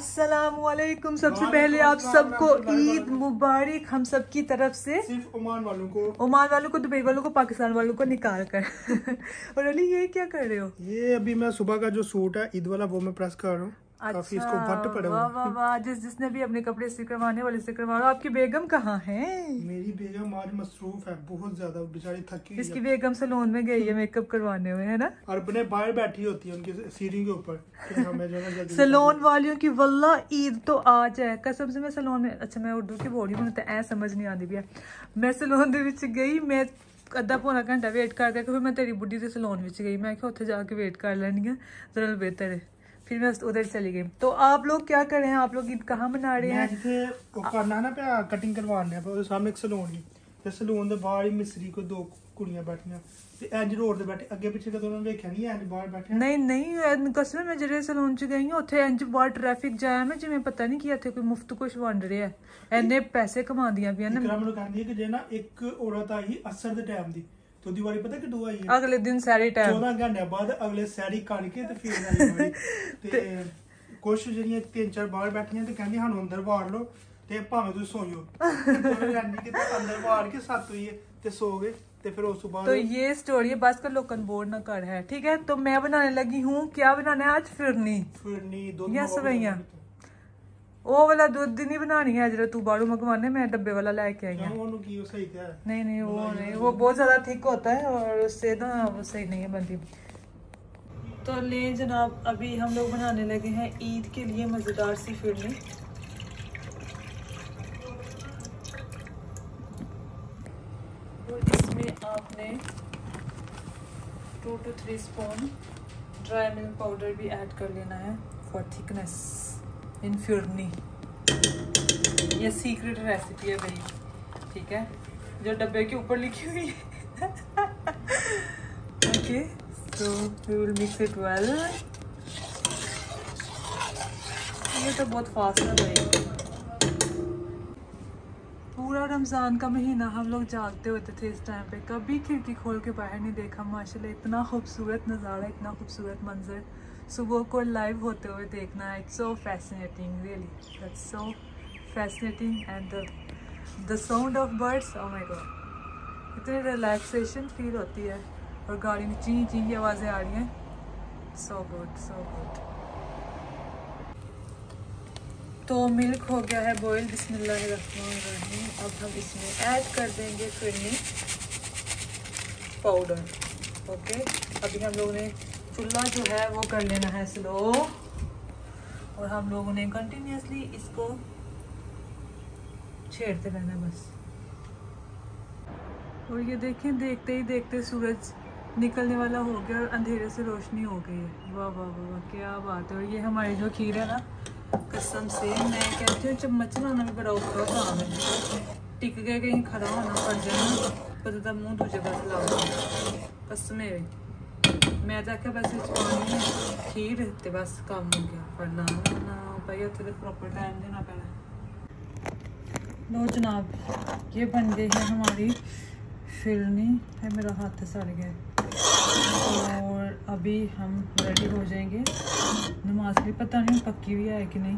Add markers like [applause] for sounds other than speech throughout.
असलकुम सबसे पहले आप सबको ईद मुबारक हम सब की तरफ़ से। सिर्फ़ ओमान वालों को। ओमान वालों को दुबई वालों को पाकिस्तान वालों को निकाल कर। [laughs] और अली ये क्या कर रहे हो? ये अभी मैं सुबह का जो सूट है ईद वाला वो मैं प्रेस कर रहा हूँ। काफी इसको वट पड़े वाह हुए वाह वाह जिस जिसने भी अपने कपड़े इस्त्री करवाने वाले इस्त्री करवा लो आपकी बेगम कहाँ है मेरी बेगम आज मसरूफ है बहुत ज्यादा बेचारी थकी हुई इसकी है बेगम सलोन में गई है मेकअप करवाने हुए है ना और अपने बाहर बैठी होती है उनकी सीढ़ी के ऊपर कि हमें जो है ना जल्दी सलोन वालियों की वल्ला ईद तो आज है कसम से मैं सलोन में अच्छा मैं उर्दू की बोल रही हूँ तो ऐ समझ नहीं आती भी मैं सलोन ਦੇ [laughs] ਵਿੱਚ ਗਈ ਮੈਂ ਅੱਧਾ ਪੌਣਾ ਘੰਟਾ ਵੇਟ ਕਰ ਕਰਕੇ ਫਿਰ ਮੈਂ ਤੇਰੀ ਬੁੱਢੀ ਦੇ ਸਲੋਨ ਵਿੱਚ ਗਈ ਮੈਂ ਕਿਹਾ ਉੱਥੇ ਜਾ ਕੇ ਵੇਟ ਕਰ ਲੈਣੀ ਆ ਜ਼ਰਾ ਬਿਹਤਰ है फिर मैं उधर चली गई तो आप लोग क्या कर रहे हैं आप लोग ईद कहाँ मना रहे ਮੈਂ हैं ਜਿੱਥੇ ਉਹ ਕਰਨਾ ਹੈ ਨਾ ਪਿਆ ਕਟਿੰਗ ਕਰਵਾਉਣੇ ਆ ਉਹਦੇ ਸਾਹਮਣੇ ਇੱਕ ਸਲੂਨ ਹੀ ਤੇ ਸਲੂਨ ਦੇ ਬਾਹਰ ਹੀ ਮਿਸਰੀ ਕੋ ਦੋ ਕੁੜੀਆਂ ਬੈਠੀਆਂ ਤੇ ਇੰਜ ਰੋਡ ਤੇ ਬੈਠੇ ਅੱਗੇ ਪਿੱਛੇ ਕਦੋਂ ਉਹਨਾਂ ਨੇ ਵੇਖਿਆ ਨਹੀਂ ਇੰਜ ਬਾਹਰ ਬੈਠੇ ਨਹੀਂ ਨਹੀਂ ਕਸਮ ਮੈਂ ਜਿਹੜੇ ਸਲੂਨ ਚ ਗਈ ਹਾਂ ਉੱਥੇ ਇੰਜ ਬਹੁਤ ਟ੍ਰੈਫਿਕ ਜਾਮ ਹੈ ਜਿਵੇਂ ਪਤਾ ਨਹੀਂ ਕੀ ਇੱਥੇ ਕੋਈ ਮੁਫਤ ਕੁਝ ਵੰਡ ਰਿਹਾ ਹੈ ਇੰਨੇ ਪੈਸੇ ਕਮਾਉਂਦੀਆਂ ਪਈਆਂ ਇਕਰਾ ਨਾ ਮੈਨੂੰ ਕਹਿੰਦੀ ਹੈ ਕਿ ਜੇ ਨਾ ਇੱਕ ਔਰਤ ਆਈ ਅਸਰ ਦੇ ਟਾਈਮ ਦੀ ਤੇ ਉਹਦੀ ਵਾਰੀ ਪਤਾ ਕਿਦੋਂ ਆਈ ਹੈ ਅਗਲੇ ਦਿਨ ਸਾਰੇ ਟਾਈਮ 14 ਘੰਟਿਆਂ ਬਾਅਦ ਅਗਲੇ ਸੈਰੀ ਕਰਕੇ ਤੇ ਫਿਰ ਆਈ ਵਾਰੀ [laughs] ਤੇ ਕੁਛ ਜਿਹੜੀਆਂ ਤਿੰਨ ਚਾਰ ਬਾਹਰ ਬੈਠੀਆਂ ਤੇ ਕਹਿੰਦੀ ਸਾਨੂੰ ਅੰਦਰ ਵਾੜ ਲਓ ਤੇ ਭਾਵੇਂ ਤੁਸੀਂ ਸੋ ਜਾਓ [laughs] ਤੇ ਕਹਿੰਦੀ ਕਿ ਤੇ ਅੰਦਰ ਵਾੜ ਕੇ ਸੱਤ ਹੋਈ ਤੇ ਸੋ ਗਏ ਤੇ ਫਿਰ ਉਸ ਤੋਂ ਬਾਅਦ तो ये स्टोरी है बस कर लोकन बोर न कर है ठीक है तो मैं बनाने लगी हूँ क्या बनाना है आज फिरनी ਫਿਰ ਨਹੀਂ ਦੁੱਧ ਜਾਂ ਮੰਗਵਾਉਣਾ ਸਵਈਆਂ। ਕਿਤੋਂ। ਉਹ ਵਾਲਾ ਦੁੱਧ ਦੀ ਨਹੀਂ ਬਣਾਣੀ ਹੈ ਜਿਹੜਾ ਤੂੰ ਬਾੜੂ ਮੰਗਵਾਨੇ मैं डब्बे वाला लेके आई हूँ ਉਹਨੂੰ ਕੀ ਉਹ ਸਹੀ ਤਾਂ नहीं नहीं वो नहीं वो बहुत ज़्यादा थिक होता है और उससे ना वो सही नहीं है बनती तो ले जनाब अभी हम लोग बनाने लगे हैं ईद के लिए मज़ेदार सी फिरनी तो इसमें आपने two two three spoon dry milk powder भी ऐड कर लेना है फॉर थिकनेस इन फिरनी ये सीक्रेट रेसिपी है भाई, ठीक है? जो डब्बे के ऊपर लिखी हुई है। Okay so we will mix it well ये तो बहुत फास्ट है भाई। पूरा रमज़ान का महीना हम लोग जागते होते थे इस टाइम पे। कभी खिड़की खोल के बाहर नहीं देखा, माशाल्लाह, इतना खूबसूरत नज़ारा, इतना खूबसूरत मंजर। सुबह को लाइव होते हुए देखना it's so fascinating really that's so fascinating and the sound of birds oh my god इतनी रिलैक्सेशन फील होती है। और गाड़ी में ची ची की आवाज़ें आ रही हैं। सो गुड सो गुड तो मिल्क हो गया है बॉयल बिस्मिल्लाहिर्रहमानिर्रहीम। अब हम इसमें ऐड कर देंगे फिरनी पाउडर ओके अभी हम लोगों ने चूल्हा जो है वो कर लेना है स्लो और हम लोगों ने कंटिन्यूसली इसको छेड़ते रहना बस। और ये देखें, देखते ही देखते सूरज निकलने वाला हो गया और अंधेरे से रोशनी हो गई है। वाह वाह वाह वाह, क्या बात है। और ये हमारी जो खीर है ना, कसम से मैं कहती हूँ चम्मच बनाना भी बड़ा औखा काम है। टिक गए कहीं खड़ा होना, पड़ जाए पता था मुँह दूजे पास ला कसम मैं तो आख्या बस पानी खीर ते बस काम हो गया। पर ना ना भाई उत्थे तो प्रॉपर टाइम देना पैना लो जनाब, ये बन गई है हमारी फिरनी है, मेरा हाथ सड़ गया। और अभी हम रेडी हो जाएँगे। नमाज़ भी पता नहीं पक्की भी है कि नहीं।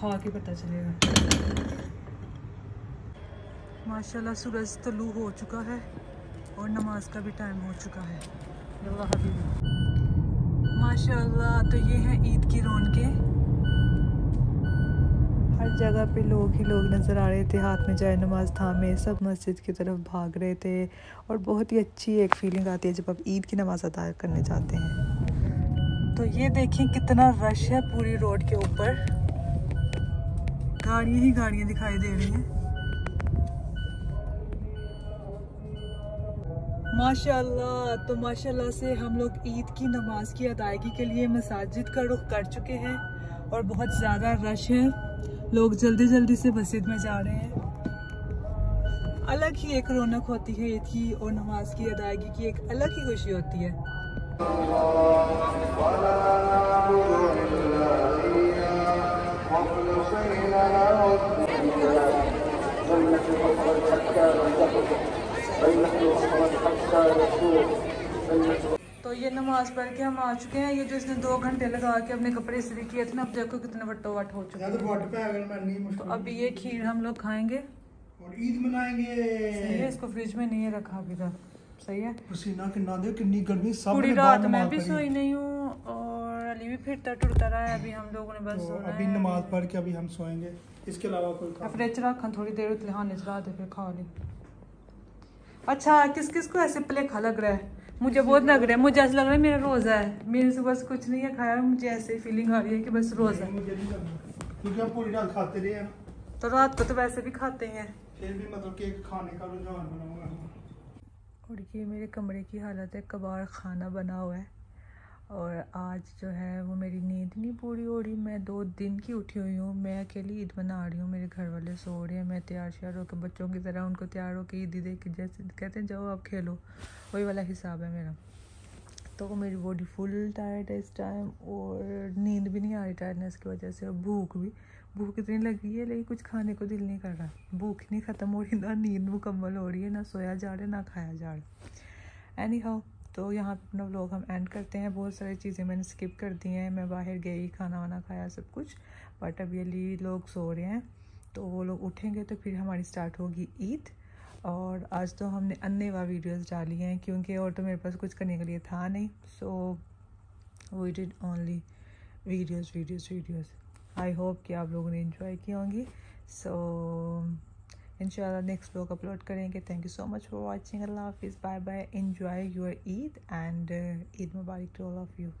खा के पता चलेगा। माशाल्लाह, सूरज तलू हो चुका है और नमाज़ का भी टाइम हो चुका है। माशाल्लाह तो ये है ईद की रौनकें। हर जगह पे लोग ही लोग नज़र आ रहे थे हाथ में जाए नमाज़ थामे सब मस्जिद की तरफ़ भाग रहे थे। और बहुत ही अच्छी एक फीलिंग आती है जब आप ईद की नमाज़ अदा करने जाते हैं। तो ये देखें कितना रश है पूरी रोड के ऊपर। गाड़ियाँ ही गाड़ियाँ दिखाई दे रही हैं। माशाल्लाह तो माशाल्लाह से हम लोग ईद की नमाज़ की अदायगी के लिए मसाजिद का रुख कर चुके हैं और बहुत ज़्यादा रश है। लोग जल्दी जल्दी से मस्जिद में जा रहे हैं। अलग ही एक रौनक होती है ईद की और नमाज़ की अदायगी की, एक अलग ही खुशी होती है। तो ये नमाज़ पढ़ के हम आ चुके हैं। ये जो इसने दो घंटे लगा के अपने कपड़े इस्त्री किए थे ना अब देखो कितने वट्टो वट हो चुके तो हैं। वट अगर मैं नहीं तो अभी ये खीर हम लोग खाएँगे। और ईद मनाएँगे। सही है इसको फ्रिज में नहीं है रखा अभी तक। सही है। पसीना कितना दे कितनी गर्मी सब पूरी रात मैं भी सोई नहीं हूँ और अली भी फिरता टुरता रहा है अभी हम लोगों ने बस तो अभी नमाज़ पढ़ के अभी हम सोएँगे। इसके अलावा कोई फ्रिज रखा थोड़ी देर उतले हाने चला दे फिर खा ली। अच्छा किस किस को ऐसे प्लेखा लग रहा है? मुझे बहुत लग रहा है। मुझे ऐसा लग रहा है मेरा रोजा है। मेरे से बस कुछ नहीं है खाया मुझे ऐसे फीलिंग आ रही है कि बस रोजा है। मुझे नहीं करना क्योंकि हम पूरी रात खाते रहे हैं। तो रात को तो वैसे भी खाते हैं। फिर भी मतलब केक खाने का रुझान बनाऊँगा और ये मेरे कमरे की हालत है। कबाड़ खाना बना हुआ है। और आज जो है वो मेरी नींद नहीं पूरी हो रही। मैं दो दिन की उठी हुई हूँ। मैं अकेली ईद मना रही हूँ। मेरे घर वाले सो रहे हैं। मैं तैयार श्यार होकर बच्चों की तरह उनको तैयार होकर ईदी दे के जैसे कहते हैं, जाओ आप खेलो। वही वाला हिसाब है मेरा। तो मेरी बॉडी फुल टायर्ड है इस टाइम और नींद भी नहीं आ रही टायर्डनेस की वजह से और भूख भी। भूख इतनी लगी है, लेकिन कुछ खाने को दिल नहीं कर रहा। भूख नहीं ख़त्म हो रही, ना नींद मुकम्मल हो रही है, ना सोया जा रहा है ना खाया जा रहा। एनी हाउ तो यहाँ पे अपना व्लॉग हम एंड करते हैं। बहुत सारी चीज़ें मैंने स्किप कर दी हैं। मैं बाहर गई, खाना वाना खाया, सब कुछ। बट अभी अली लोग सो रहे हैं तो वो लोग उठेंगे तो फिर हमारी स्टार्ट होगी ईद। और आज तो हमने अन्यवा वीडियोस डाली हैं, क्योंकि और तो मेरे पास कुछ करने के लिए था नहीं। So we did only videos videos videos I hope कि आप लोगों ने इन्जॉय की होंगी। सो इंशाल्लाह नेक्स्ट ब्लॉग अपलोड करेंगे. Thank you so much for watching अल्लाह हाफिज़ bye bye enjoy your Eid and Eid Mubarak to all of you